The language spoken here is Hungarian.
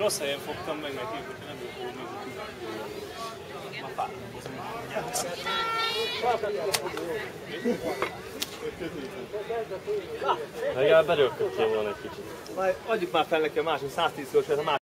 Rossz helyen fogtam meg neki, hogy nem jó. Fogom Már Legalább belőlködtél volna egy kicsit. Majd adjuk már fel neki a másik 110 kg, a másik